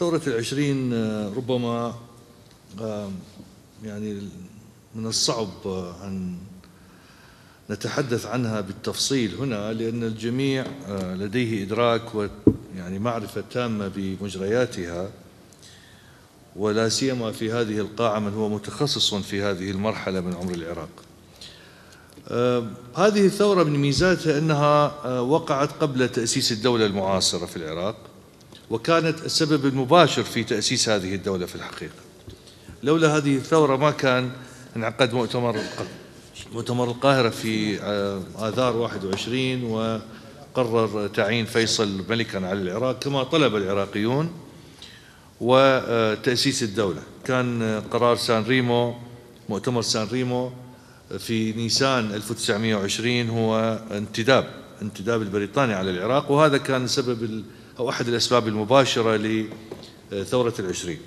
ثورة العشرين آه، ربما آه، يعني من الصعب آه، أن نتحدث عنها بالتفصيل هنا لأن الجميع لديه إدراك ويعني معرفة تامة بمجرياتها ولا سيما في هذه القاعة من هو متخصص في هذه المرحلة من عمر العراق. هذه الثورة من ميزاتها أنها وقعت قبل تأسيس الدولة المعاصرة في العراق. وكانت السبب المباشر في تأسيس هذه الدولة في الحقيقة. لولا هذه الثورة ما كان انعقد مؤتمر مؤتمر القاهرة في آه، آذار 21 وقرر تعيين فيصل ملكا على العراق كما طلب العراقيون وتأسيس الدولة. كان قرار سان ريمو مؤتمر سان ريمو في نيسان 1920 هو انتداب انتداب البريطاني على العراق وهذا كان سبب أو أحد الأسباب المباشرة لثورة العشرين.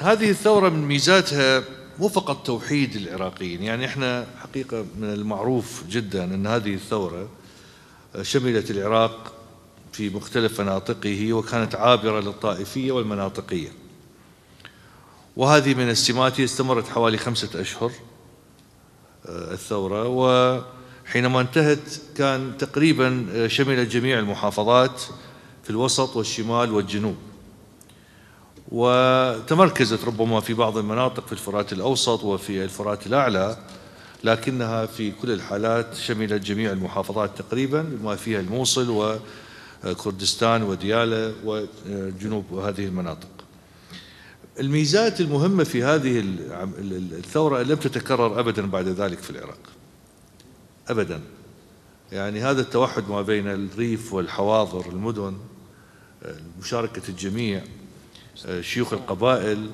هذه الثورة من ميزاتها مو فقط توحيد العراقيين يعني إحنا حقيقة من المعروف جدا أن هذه الثورة شملت العراق في مختلف مناطقه وكانت عابرة للطائفية والمناطقية. وهذه من السمات استمرت حوالي خمسة أشهر آه، الثورة و حينما انتهت كان تقريبا شملت جميع المحافظات في الوسط والشمال والجنوب. وتمركزت ربما في بعض المناطق في الفرات الأوسط وفي الفرات الأعلى لكنها في كل الحالات شملت جميع المحافظات تقريبا بما فيها الموصل وكردستان وديالى وجنوب هذه المناطق. الميزات المهمة في هذه الثورة لم تتكرر أبدا بعد ذلك في العراق. أبدا. يعني هذا التوحد ما بين الريف والحواضر المدن مشاركة الجميع شيوخ القبائل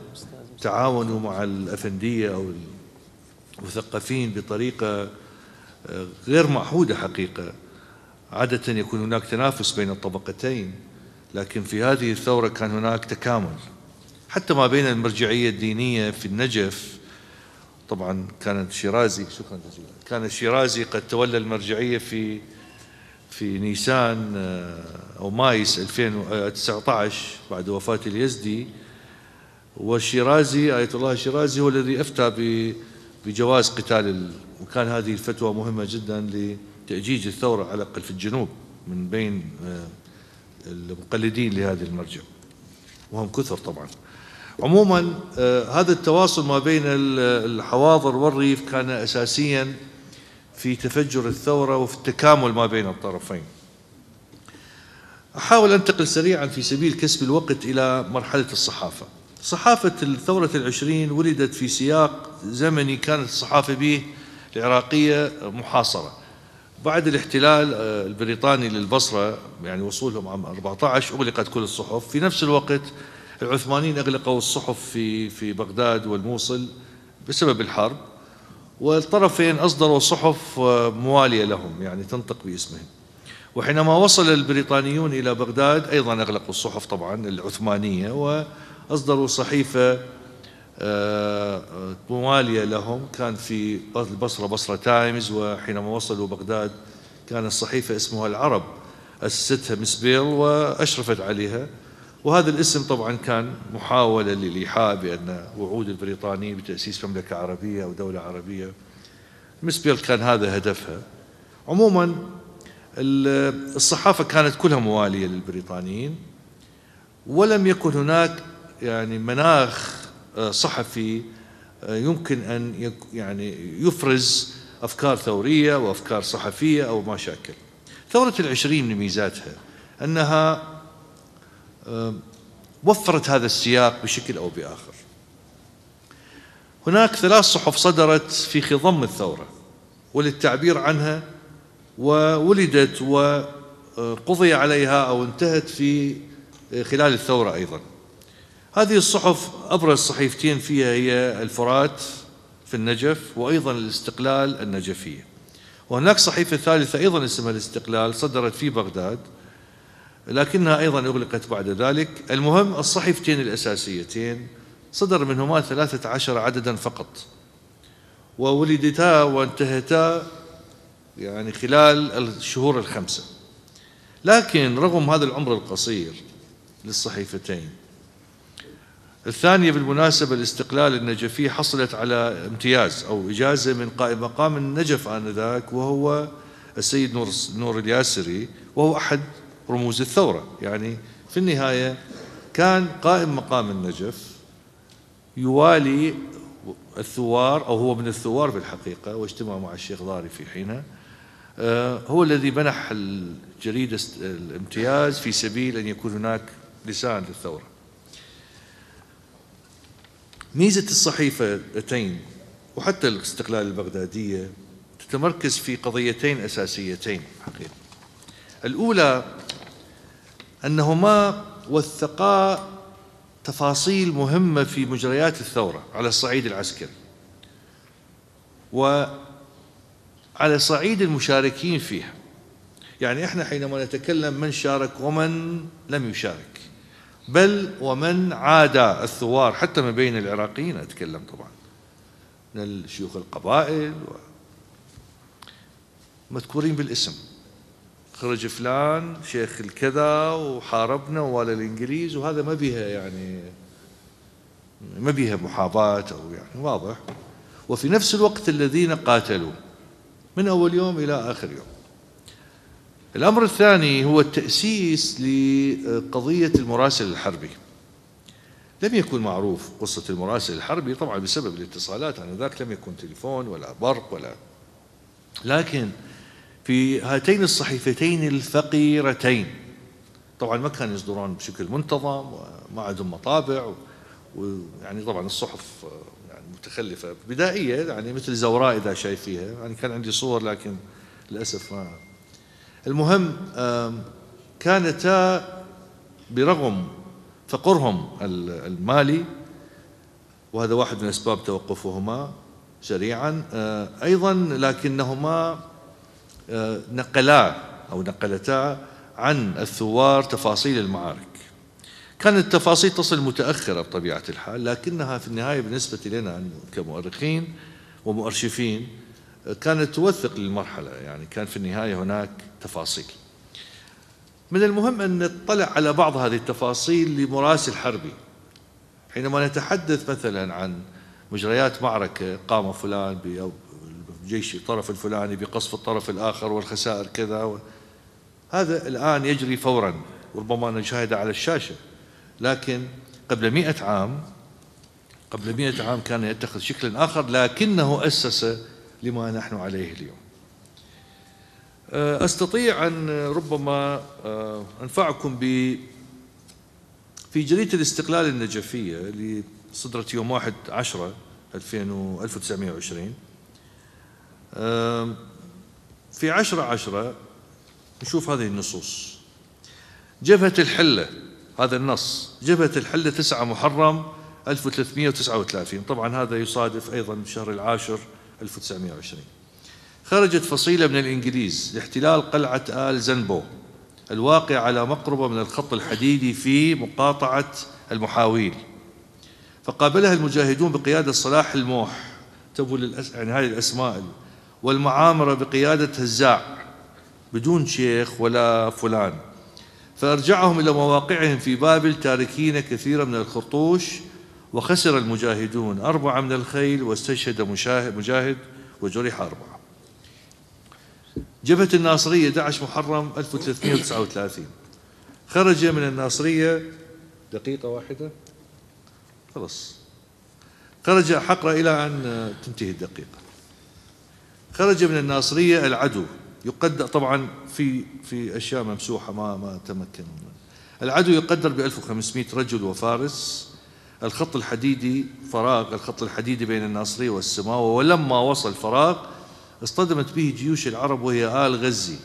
تعاونوا مع الأفندية أو المثقفين بطريقة غير معهودة حقيقة. عادة يكون هناك تنافس بين الطبقتين لكن في هذه الثورة كان هناك تكامل. حتى ما بين المرجعية الدينية في النجف طبعا كان الشيرازي شكرا جزيلا. كان الشيرازي قد تولى المرجعية في في نيسان آه، أو مايس 2019 بعد وفاة اليزدي. والشيرازي آية الله الشيرازي هو الذي أفتى بجواز قتال وكان هذه الفتوى مهمة جدا لتأجيج الثورة على الأقل في الجنوب من بين آه، المقلدين لهذه المرجع. وهم كثر طبعا. عموما آه، هذا التواصل ما بين الحواضر والريف كان أساسيا في تفجر الثورة وفي التكامل ما بين الطرفين. أحاول أنتقل سريعا في سبيل كسب الوقت إلى مرحلة الصحافة. صحافة الثورة العشرين ولدت في سياق زمني كانت الصحافة به العراقية محاصرة. بعد الاحتلال آه، البريطاني للبصرة يعني وصولهم عام 14 أغلقت كل الصحف. في نفس الوقت العثمانيين أغلقوا الصحف في في بغداد والموصل بسبب الحرب والطرفين أصدروا صحف موالية لهم يعني تنطق باسمهم. وحينما وصل البريطانيون إلى بغداد أيضا أغلقوا الصحف طبعا العثمانية وأصدروا صحيفة آه، موالية لهم. كان في البصرة بصرة تايمز وحينما وصلوا بغداد كان الصحيفة اسمها العرب أسستها مسبيل وأشرفت عليها. وهذا الاسم طبعا كان محاولة للإيحاء بأن وعود البريطانيين بتأسيس مملكة عربية أو دولة عربية. مسبيل كان هذا هدفها. عموما الصحافة كانت كلها موالية للبريطانيين ولم يكن هناك يعني مناخ آه، صحفي آه، يمكن أن يعني يفرز أفكار ثورية وأفكار صحفية أو ما شاكل. ثورة العشرين من ميزاتها أنها وفرت هذا السياق بشكل أو بآخر. هناك ثلاث صحف صدرت في خضم الثورة وللتعبير عنها وولدت وقضي عليها أو انتهت في خلال الثورة أيضا. هذه الصحف أبرز صحيفتين فيها هي الفرات في النجف وأيضا الاستقلال النجفية وهناك صحيفة ثالثة أيضا اسمها الاستقلال صدرت في بغداد لكنها أيضا أغلقت بعد ذلك. المهم الصحيفتين الأساسيتين صدر منهما ثلاثة عشر عددا فقط. وولدتا وانتهتا يعني خلال الشهور الخمسة. لكن رغم هذا العمر القصير للصحيفتين الثانية بالمناسبة الاستقلال النجفي حصلت على امتياز أو إجازة من قائم مقام النجف آنذاك وهو السيد نور, نور الياسري وهو أحد رموز الثورة. يعني في النهاية كان قائم مقام النجف يوالي الثوار أو هو من الثوار بالحقيقة واجتمع مع الشيخ ضاري في حينها آه، هو الذي منح الجريدة الامتياز في سبيل أن يكون هناك لسان للثورة. ميزة الصحيفتين وحتى الاستقلال البغدادية تتمركز في قضيتين أساسيتين حقيقة. الأولى أنهما وثقا تفاصيل مهمة في مجريات الثورة على الصعيد العسكري. وعلى صعيد المشاركين فيها. يعني إحنا حينما نتكلم من شارك ومن لم يشارك. بل ومن عادى الثوار حتى ما بين العراقيين أتكلم طبعا من الشيوخ القبائل و مذكورين بالاسم. خرج فلان شيخ الكذا وحاربنا ووالى الإنجليز وهذا ما بيها يعني ما بيها محاباة أو يعني واضح. وفي نفس الوقت الذين قاتلوا من أول يوم إلى آخر يوم. الأمر الثاني هو التأسيس لقضية المراسل الحربي. لم يكن معروف قصة المراسل الحربي طبعا بسبب الاتصالات انذاك لم يكن تليفون ولا برق ولا لكن في هاتين الصحيفتين الفقيرتين. طبعا ما كانوا يصدرون بشكل منتظم وما عندهم مطابع ويعني طبعا الصحف يعني متخلفة بدائية يعني مثل زوراء إذا شايف فيها. يعني كان عندي صور لكن للأسف ما المهم كانتا برغم فقرهم المالي وهذا واحد من أسباب توقفهما سريعا آه، أيضا لكنهما نقلا أو نقلتا عن الثوار تفاصيل المعارك. كانت التفاصيل تصل متأخرة بطبيعة الحال لكنها في النهاية بالنسبة لنا كمؤرخين ومؤرشفين كانت توثق للمرحلة. يعني كان في النهاية هناك تفاصيل. من المهم أن نطلع على بعض هذه التفاصيل لمراسل حربي حينما نتحدث مثلا عن مجريات معركة قام فلان جيش الطرف الفلاني بقصف الطرف الآخر والخسائر كذا و... هذا الآن يجري فورا. وربما نشاهده على الشاشة. لكن قبل مئة عام قبل مئة عام كان يتخذ شكلا آخر لكنه أسس لما نحن عليه اليوم. آه، أستطيع أن ربما آه، أنفعكم ب في جريدة الاستقلال النجفية اللي صدرت يوم 1 10 1920 في عشرة عشرة نشوف هذه النصوص. جبهة الحلة هذا النص. جبهة الحلة 9 محرم 1339 طبعا هذا يصادف أيضا الشهر العاشر 1920 خرجت فصيلة من الإنجليز لاحتلال قلعة آل زنبو الواقع على مقربة من الخط الحديدي في مقاطعة المحاويل. فقابلها المجاهدون بقيادة صلاح الموح. تبوا يعني هذه الأسماء والمعامرة بقيادة هزاع. بدون شيخ ولا فلان. فأرجعهم إلى مواقعهم في بابل تاركين كثيرا من الخرطوش وخسر المجاهدون أربعة من الخيل واستشهد مجاهد وجرح أربعة. جبهة الناصرية 11 محرم 1339 خرج من الناصرية. دقيقة واحدة. خلص خرج حقرة إلى أن تنتهي الدقيقة. خرج من الناصرية العدو. يقدر طبعا في في أشياء ممسوحة ما ما تمكن العدو يقدر ب 1500 رجل وفارس. الخط الحديدي فراغ الخط الحديدي بين الناصرية والسماوة. ولما وصل فراغ اصطدمت به جيوش العرب وهي آل غزي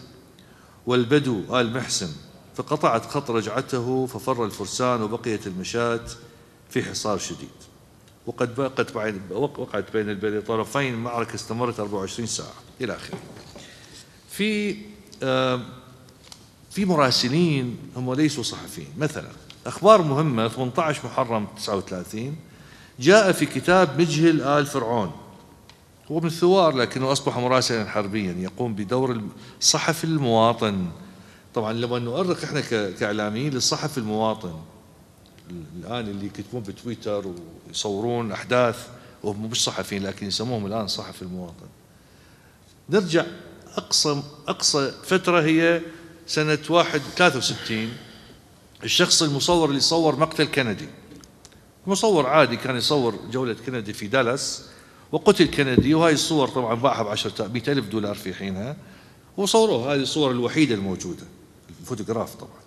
والبدو آل محسن. فقطعت خط رجعته ففر الفرسان وبقيت المشاة في حصار شديد. وقد وقعت وقعت بين الطرفين معركة استمرت 24 ساعة. إلى آخره. في في مراسلين هم ليسوا صحفيين. مثلا أخبار مهمة 18 محرم 39 جاء في كتاب مجهل آل فرعون. هو من الثوار لكنه أصبح مراسلا حربيا يقوم بدور الصحفي المواطن. طبعا لما نؤرخ إحنا كإعلاميين للصحفي المواطن الآن اللي يكتبون بتويتر ويصورون أحداث وهم مش صحفيين لكن يسموهم الآن صحفي المواطن. نرجع أقصى أقصى فترة هي سنة 1 63 الشخص المصور اللي صور مقتل كندي. مصور عادي كان يصور جولة كندي في دالاس وقتل كندي وهاي الصور طبعا باعها ب 10 ألف دولار في حينها وصوروها. هذه الصور الوحيدة الموجودة الفوتوغراف طبعا.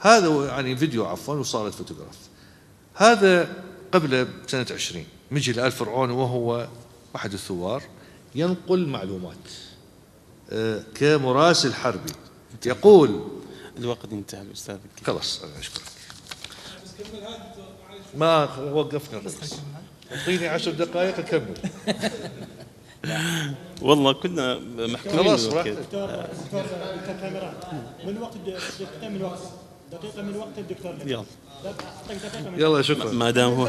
هذا يعني فيديو عفوا وصارت فوتوغراف هذا قبل سنة 20 مجي لآل فرعون وهو أحد الثوار ينقل معلومات آه، كمراسل حربي يقول الوقت انتهى الاستاذ خلاص أنا اشكرك ما وقفنا اعطيني عشر دقائق اكمل والله كنا محكومين خلاص من وقت من وقت دقيقة من وقت الدكتور. يلا. أعطيك دقيقة من يلا شكرا. ما دام هو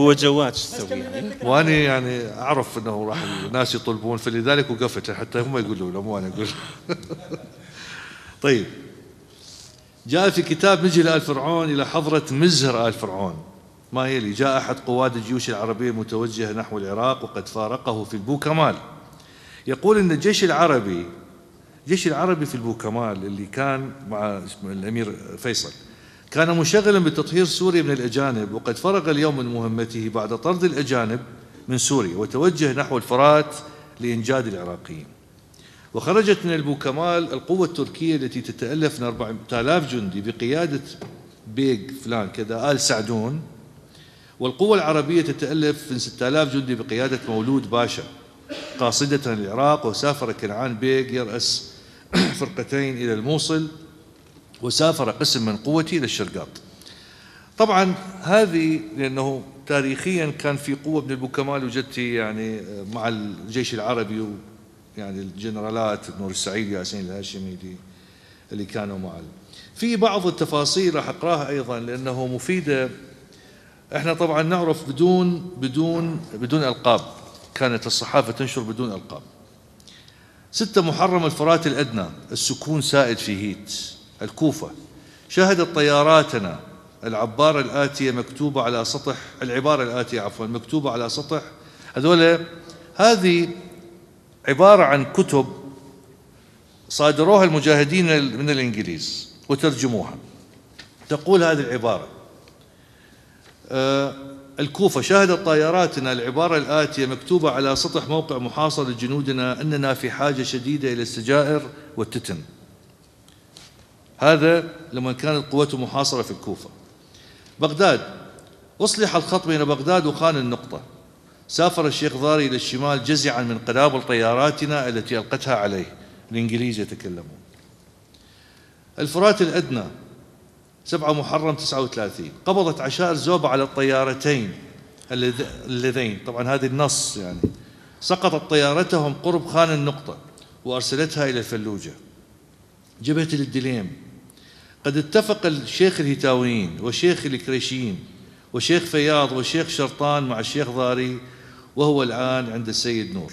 هو جواد شو تسوي يعني وأنا يعني أعرف إنه راح الناس يطلبون فلذلك وقفت حتى هم يقولوا له مو أنا أقول. طيب. جاء في كتاب نجي لآل فرعون إلى حضرة مزهر آل فرعون. ما يلي جاء أحد قواد الجيوش العربية المتوجهة نحو العراق وقد فارقه في البوكمال. يقول أن الجيش العربي الجيش العربي في البوكمال اللي كان مع الأمير فيصل كان مشغلا بتطهير سوريا من الأجانب وقد فرغ اليوم من مهمته بعد طرد الأجانب من سوريا وتوجه نحو الفرات لإنجاد العراقيين. وخرجت من البوكمال القوة التركية التي تتألف من 4000 جندي بقيادة بيغ فلان كذا آل سعدون والقوة العربية تتألف من 6000 جندي بقيادة مولود باشا قاصدة العراق وسافر كنعان بيغ يرأس فرقتين إلى الموصل وسافر قسم من قوته إلى الشرقاط. طبعا هذه لأنه تاريخيا كان في قوة من البوكمال وجدتي يعني مع الجيش العربي يعني الجنرالات نور السعيد ياسين الهاشمي اللي كانوا معه في بعض التفاصيل راح أقراها أيضا لأنه مفيدة. إحنا طبعا نعرف بدون بدون بدون ألقاب. كانت الصحافة تنشر بدون ألقاب. ستة محرم الفرات الأدنى السكون سائد في هيت الكوفة. شهدت طياراتنا العبارة الآتية مكتوبة على سطح العبارة الآتية عفوا مكتوبة على سطح. هذول هذه عبارة عن كتب صادروها المجاهدين من الإنجليز وترجموها. تقول هذه العبارة. آه، الكوفة شهدت طائراتنا العبارة الآتية مكتوبة على سطح موقع محاصر لجنودنا أننا في حاجة شديدة إلى السجائر والتتن هذا لما كانت قوته محاصرة في الكوفة. بغداد. أصلح الخط بين بغداد وخان النقطة. سافر الشيخ ضاري إلى الشمال جزعا من قنابل طياراتنا التي ألقتها عليه. الإنجليز يتكلمون. الفرات الأدنى. 7 محرم 39 قبضت عشائر زوبة على الطيارتين اللذ- اللذين. طبعا هذا النص يعني. سقطت طيارتهم قرب خان النقطة وأرسلتها إلى الفلوجة. جبهة الدليم. قد اتفق الشيخ الهتاويين وشيخ الكريشيين وشيخ فياض وشيخ شرطان مع الشيخ ضاري وهو الآن عند السيد نور.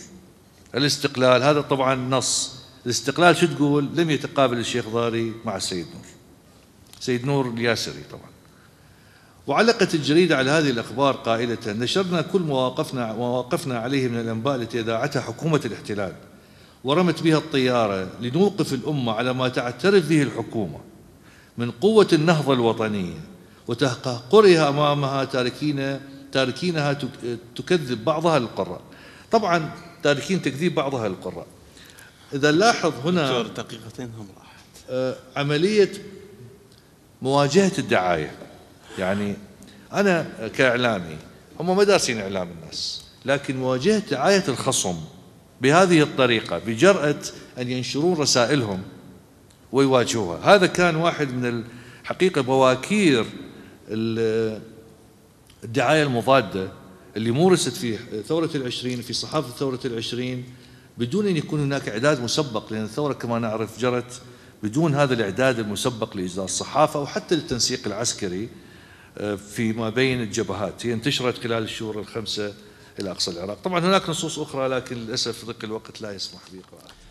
الاستقلال هذا طبعا نص. الاستقلال شو تقول؟ لم يتقابل الشيخ ضاري مع السيد نور. سيد نور الياسري طبعا. وعلقت الجريدة على هذه الأخبار قائلة نشرنا كل مواقفنا مواقفنا عليه من الأنباء التي أذاعتها حكومة الاحتلال ورمت بها الطيارة لنوقف الأمة على ما تعترف به الحكومة من قوة النهضة الوطنية وتهقرها أمامها تاركين تاركينها تك- تكذب بعضها للقراء طبعا تاركين تكذيب بعضها للقراء إذا نلاحظ هنا دكتور دقيقتين هم راحت. آه، عملية مواجهة الدعاية. يعني أنا كإعلامي هم ما دارسين إعلام الناس لكن مواجهة دعاية الخصم بهذه الطريقة بجرأة أن ينشرون رسائلهم ويواجهوها. هذا كان واحد من الحقيقة بواكير ال- الدعاية المضادة اللي مورست في ثورة العشرين في صحافة ثورة العشرين بدون أن يكون هناك إعداد مسبق لأن الثورة كما نعرف جرت بدون هذا الإعداد المسبق لإجراء الصحافة أو حتى التنسيق العسكري آه، فيما بين الجبهات. هي انتشرت خلال الشهور الخمسة إلى أقصى العراق. طبعا هناك نصوص أخرى لكن للأسف ضيق الوقت لا يسمح بإقراءها